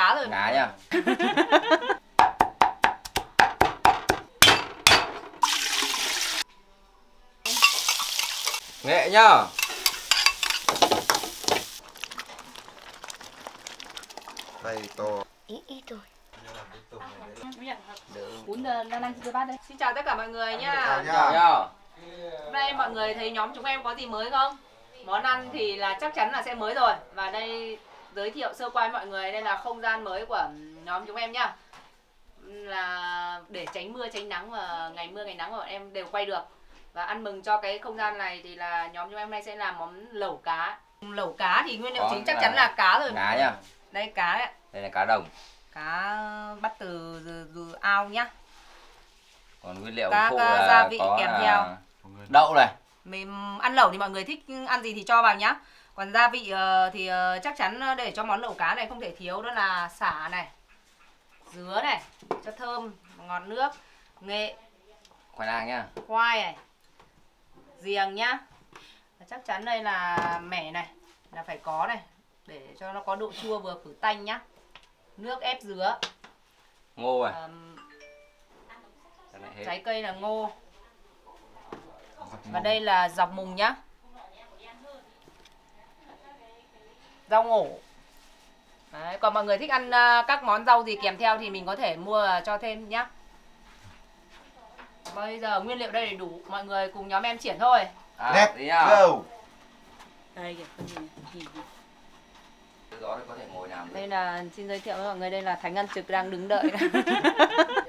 cá rồi. Ngá nhá Nghệ nhá. Đây to. ít ít rồi bún ờ, đang đang bát đây. Xin chào tất cả mọi người nhá hôm nay mọi người thấy nhóm chúng em có gì mới không? Món ăn thì là chắc chắn là sẽ mới rồi. Và đây giới thiệu sơ qua với mọi người đây là không gian mới của nhóm chúng em nhá. Là để tránh mưa tránh nắng và ngày mưa ngày nắng mà bọn em đều quay được. Và ăn mừng cho cái không gian này thì là nhóm chúng em hôm nay sẽ làm món lẩu cá. Lẩu cá thì nguyên liệu Có chính chắc là chắn là cá rồi. Ngá nhá. Đây cá đấy Đây là cá đồng. Cá bắt từ từ, từ ao nhá. Còn nguyên liệu phụ là gia vị có kèm là theo. Đậu này. Mình ăn lẩu thì mọi người thích ăn gì thì cho vào nhá còn gia vị ờ, thì ờ, chắc chắn để cho món lẩu cá này không thể thiếu đó là xả này dứa này cho thơm ngọt nước nghệ Khoai lang nhá. khoai này giềng nhá. Chắc chắn đây là mẻ này là phải có này để cho nó có độ chua vừa khử tanh nhá. Nước ép dứa. Ngô này hết. trái cây là ngô. Và đây là dọc mùng nhá rau ngổ. Đấy, còn mọi người thích ăn à, các món rau gì kèm theo thì mình có thể mua cho thêm nhá. Bây giờ nguyên liệu đây đầy đủ mọi người cùng nhóm em triển thôi. À, Let's go. đây kìa có thể ngồi làm được. Đây là xin giới thiệu với mọi người đây là thánh ăn trực đang đứng đợi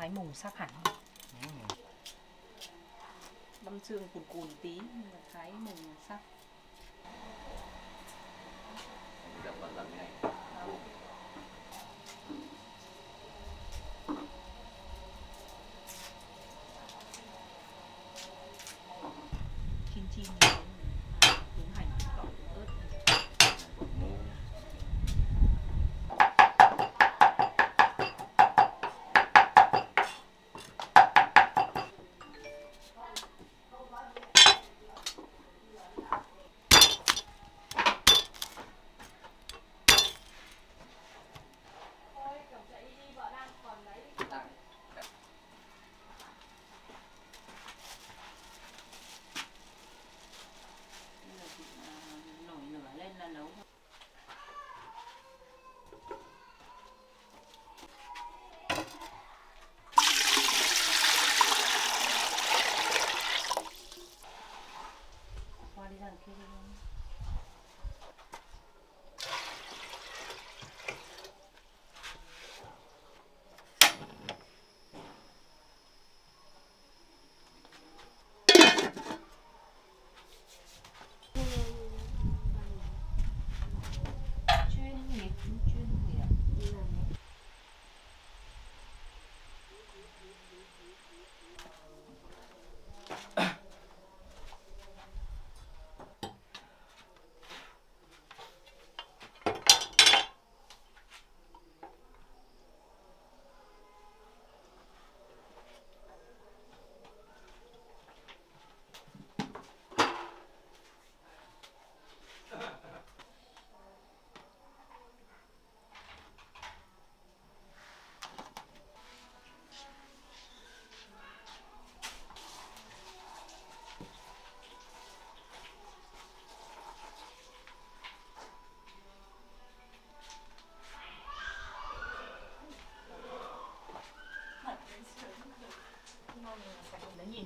thái mùng sắc hẳn. Đâm xương cùn cùn tí nhưng mà thái mùng sắc Đập vào lần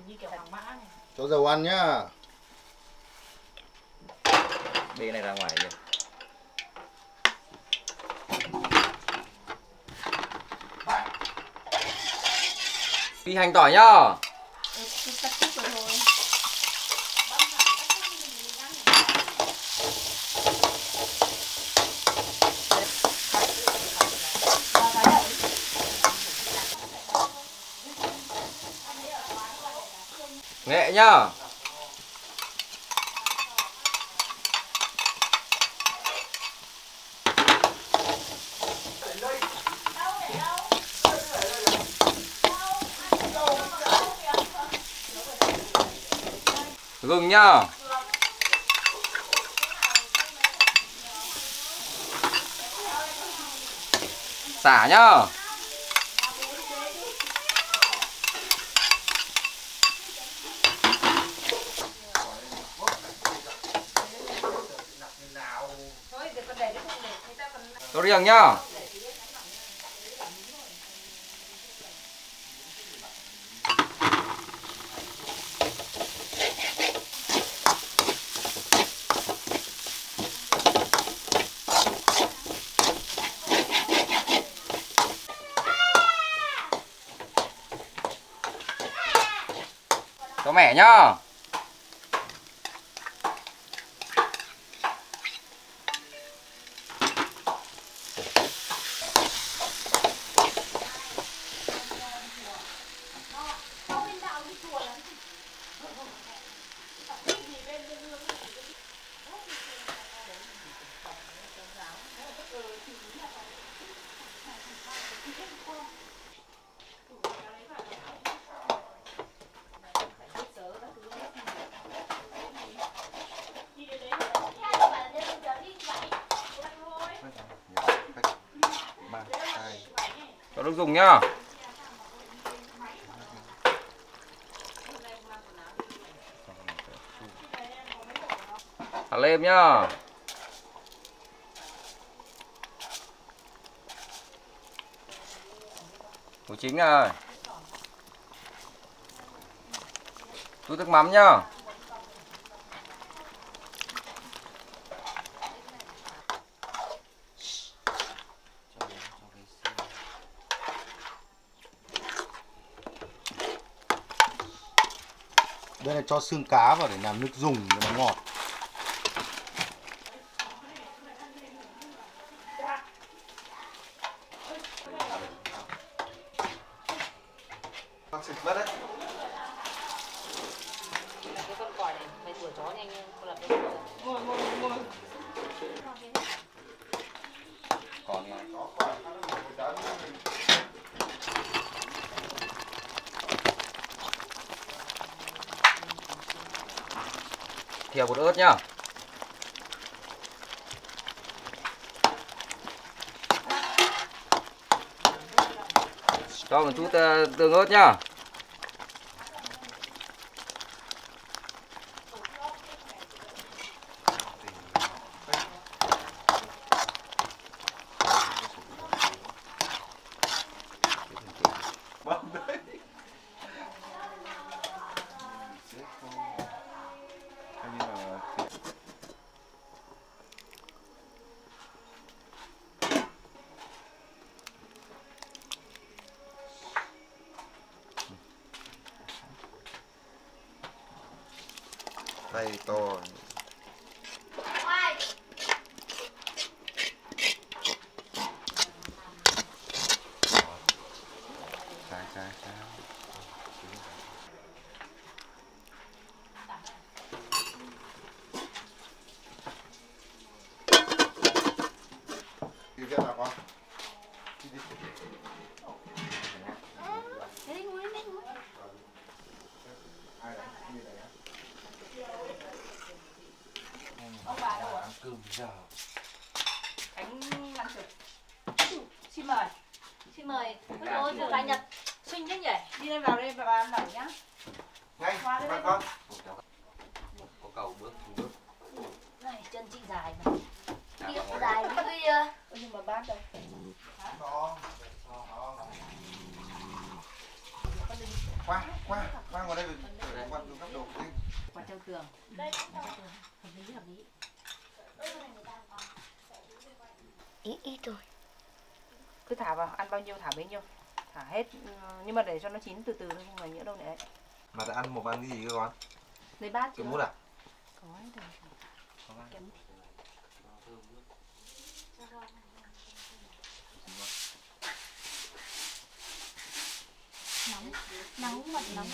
như kiểu vàng mã này. Cho dầu ăn nhá. bê này ra ngoài đi. Phi hành tỏi nhá ừ, cứ cắt chút rồi thôi Nghệ nhá. Gừng nhá. Xả nhá. 요리 양양. Cho dùng nhá. Thả lên nhá. Củ chính rồi Chút nước mắm nhá. Cho xương cá vào để làm nước dùng cho nó ngọt. còn này mày đuổi chó nhanh con lập cái ngồi ngồi ngồi Còn nha Thìa bột ớt nhá. Cho một chút ờ, tương ớt nhá. Tay to. Trái trái trái Đi viết nào con? Đi đi. Thế đi ngồi đi ngồi Ai đấy? Đi đấy á. Ăn cơm giờ Khánh ăn trực xin mời. Xin mời. Ôi Dạ, trời ơi, gái Nhật Xinh thế nhỉ? Đi lên vào đây và ăn lẩu nhá. Ngay, Qua đây con. Có cầu bước bước. Này, chân chị dài mà. Điệu ngồi dài với cái Ôi, nhưng mà bát đâu. To. To. Khoan. qua qua ngoài đây. Qua xuống gấp đồ nhanh qua treo tường. Đây, hợp lý hợp lý. Ít ít thôi. Cứ thả vào ăn bao nhiêu thả bấy nhiêu. Thả hết ừ, nhưng mà để cho nó chín từ từ thôi không phải nhỡ đâu này đấy mà đã ăn một ăn cái gì cơ con? Lấy bát cái mút à? Có ấy rồi Nóng, nóng mật nóng.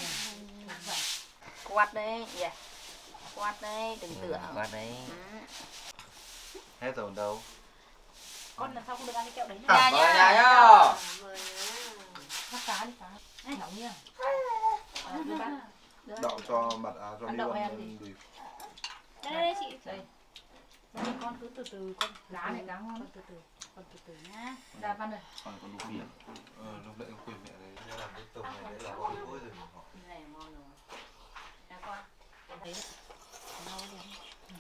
quạt đây yeah. quạt đây đừng tưởng. Qua đấy Ừ. hết rồi đâu Con làm sao không được ăn cái kẹo đấy nhá. À, Nhà nhá. nhà nhá Bắt cá đi cá. Nóng nha đậu cho mặt à cho đi đậu ăn đùi Đây, đây, đây chị. đây. Đây, con cứ từ từ con. Lá này cá ngon. Con từ từ, con từ từ nhá. ra văn rồi Còn có đủ biển. Ờ lúc nãy ông quên mẹ đấy làm cái tôm này đấy là có lỗi rồi này ngon rồi ra qua thấy đấy. Ngon nhỉ Ừ.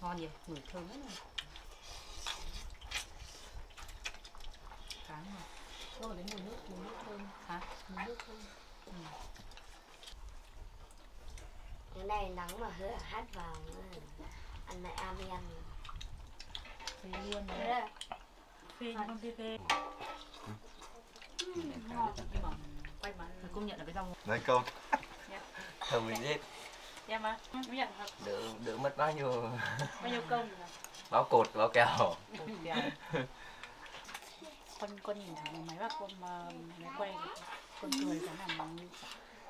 ngon nhỉ? Ngửi thơm lắm rồi cá ngon Rồi đến mùi nước, mùi nước thơm, hả? Mùi nước thơm. cái này nắng mà hơi hát vào ăn lại amen Phê luôn Thế đấy. là Phê con phê phê. Phải công nhận là cái rau đây câu Thơm mình hết em á công nhận thật. Đỡ, đỡ mất bao nhiêu? Bao nhiêu công rồi Báo cột, báo kèo con con nhìn thẳng vào máy và con mà máy quay con cười cái làm như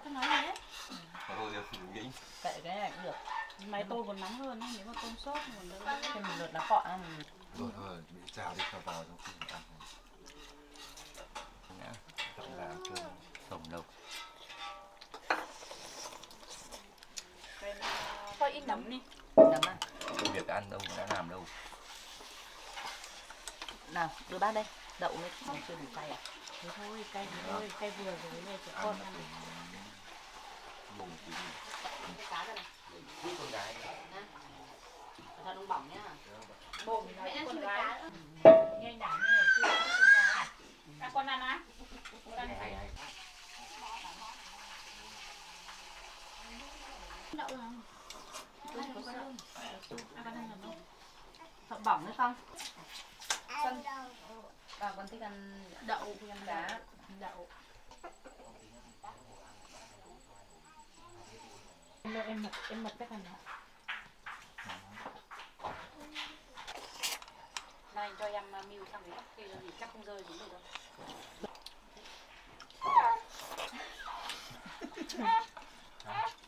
con nói gì đấy thôi nghĩ. Cái này cũng được. Máy tôi còn nóng hơn ấy, nếu mà tôm sốt còn đỡ. Thêm một lượt lá cọ ăn rồi thôi bị chào đi cho vào trong khi ăn Nhá. Vào cơm Tổng độc thôi in nấm đi. Đấm à? Việc ăn đâu đã làm đâu. Nào đưa bát đây đậu mới nó chưa đủ cay à? Thế thôi cay thế thôi cay vừa rồi này trẻ con ăn. mùng tí cái cá đây này. Quý con gái. Cho nó bỏng nhá. Bồm nói con gái. nghe nhảm nghe chưa con ăn á con ăn Hay hay. Đậu rồi ăn không? Bỏng nữa không? Con à, con thích ăn đậu thì ăn cá đậu. Em em mật em mật cách ăn nó này cho em uh, mưu sang đấy thì thì chắc không rơi xuống được đâu.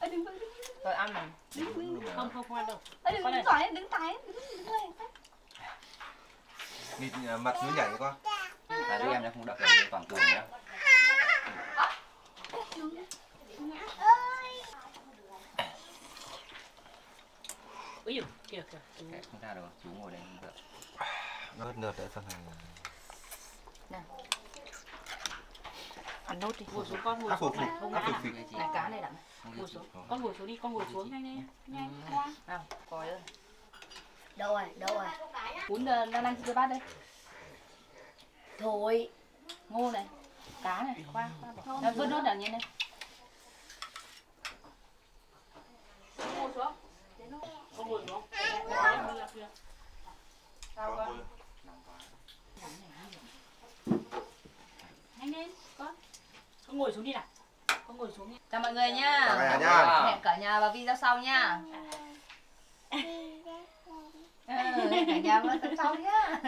Rồi ăn này. Không không qua đâu. Đừng Con này. đứng giỏi đứng tái đứng đứng. lên Địt à, mặt nó nhảy con. À đứa em nó không đập được toàn tường nhá. Ui dồi, kìa kìa. Kệ, Không ra đâu, chú ngồi đây không được. Ngớt ngớt đấy phần này ăn nốt đi. Ngồi xuống con ngồi xuống này. không ngã. này cá này Không ngồi xuống. Con ngồi xuống đi con ngồi xuống nhanh nhanh nhanh qua nào coi ơi đâu rồi đâu rồi? Bún ờ, đang đưa bát đây. Thôi ngô này. Cá này khoa khoa bỏ. Vứt đó. nốt đằng nhiên đây. Ngồi xuống con ngồi xuống sao con nhanh lên con con ngồi xuống đi nào con ngồi xuống đi chào mọi người nha. Chào cả nhà nha. hẹn cả nhà vào video sau nha ừ, hẹn cả nhà mới tập nhá.